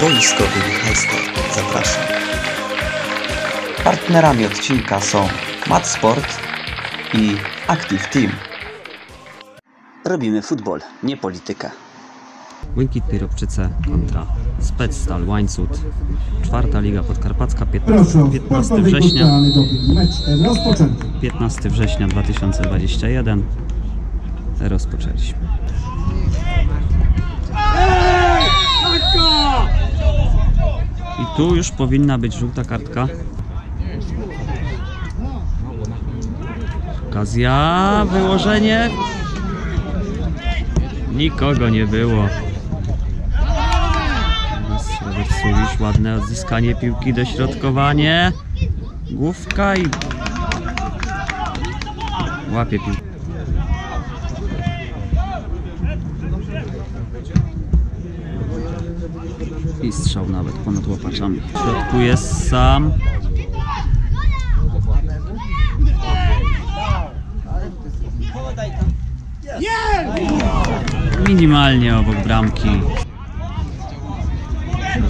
Boiskowy High Zapraszam. Partnerami odcinka są Mat Sport i Active Team. Robimy futbol, nie politykę. Błękit Piropczyce kontra Specstal Łańcut. Czwarta Liga Podkarpacka, 15, Proszę o 15 sportowej września, kulturalny doping. Mecz rozpoczęty. 15 września 2021. Rozpoczęliśmy. Tu już powinna być żółta kartka. Okazja, wyłożenie. Nikogo nie było. Teraz ładne odzyskanie piłki, dośrodkowanie. Główka i łapie piłkę. I strzał nawet ponad łapaczami. W środku jest sam. Minimalnie obok bramki.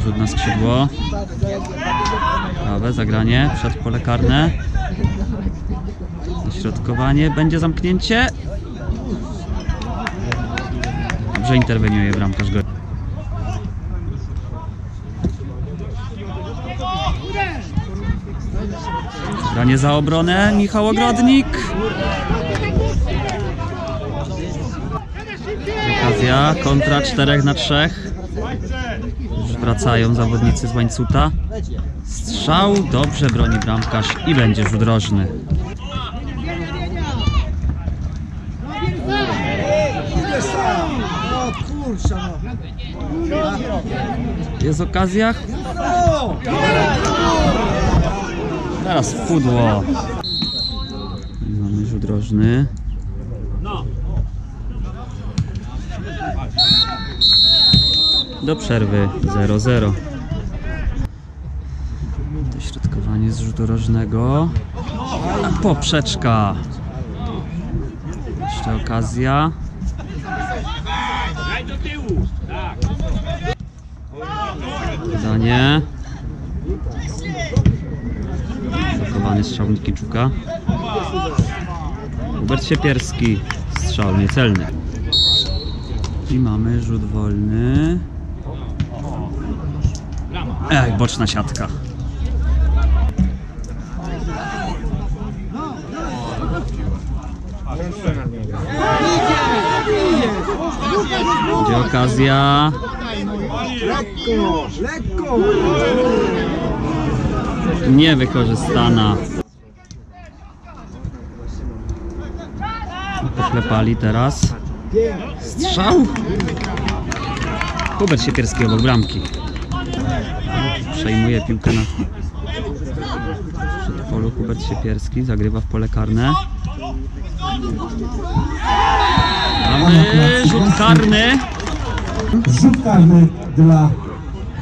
Rzut na skrzydło. Prawe zagranie przed pole karne. Dośrodkowanie. Będzie zamknięcie. Dobrze interweniuje bramkarz. Go- Granie za obronę. Michał Ogrodnik. Okazja. Kontra 4 na 3. Już wracają zawodnicy z łańcuta. Strzał. Dobrze broni bramkarz i będzie rzut rożny. Jest okazja. Teraz pudło. Mamy rzut rożny. Do przerwy 0-0. Dośrodkowanie z rzutu rożnego. Poprzeczka. Jeszcze okazja. Podanie. Blokowany strzał Nikiczuka. Hubert Siepierski. Strzał niecelny. I mamy rzut wolny. Ej, boczna siatka. Będzie okazja. Niewykorzystana. Poklepali teraz. Strzał. Hubert Siekierski obok bramki. Przejmuje piłkę na polu Hubert Siekierski. Zagrywa w pole karne. Mamy rzut karny. Rzut karny dla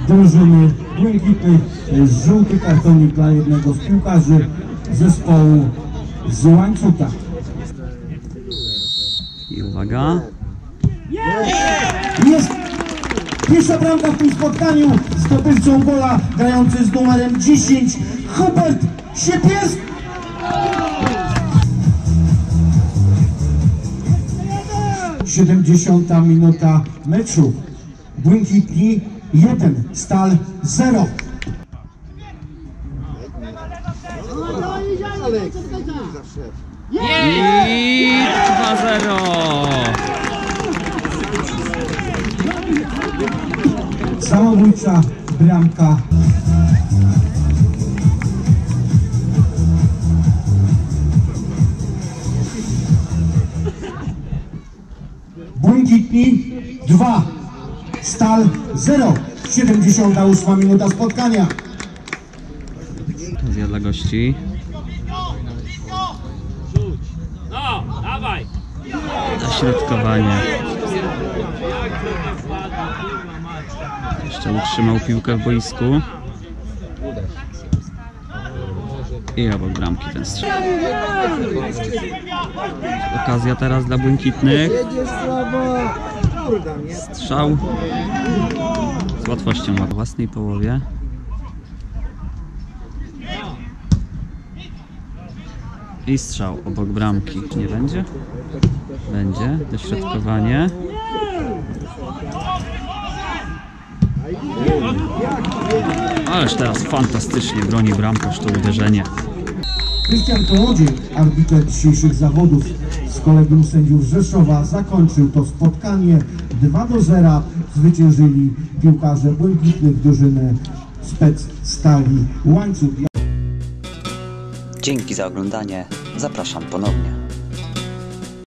drużyny błękitnych. Żółty kartonik dla jednego z piłkarzy zespołu z łańcuta. I uwaga. Jest pierwsza bramka w tym spotkaniu. Zdobywcą gola grający z numerem 10 Hubert Siepierski. Siedemdziesiąta minuta meczu. Błękitni 1, Stal 0. I 2-0. Samobójcza bramka. Błękitni 2, Stal 0. 78 minuta spotkania. Okazja dla gości. Dośrodkowanie. Jeszcze utrzymał piłkę w boisku. I obok bramki ten strzał. Okazja teraz dla błękitnych. Strzał. z łatwością w własnej połowie. I strzał obok bramki. Czy nie będzie? Będzie. Dośrodkowanie. Ależ teraz fantastycznie broni bramkarz to uderzenie. Krystian Kołodziej, arbiter dzisiejszych zawodów z kolegium sędziów Rzeszowa, zakończył to spotkanie 2 do 0. Zwyciężyli piłkarze błękitnych drużyny spec stali łańcuch. Dzięki za oglądanie. Zapraszam ponownie.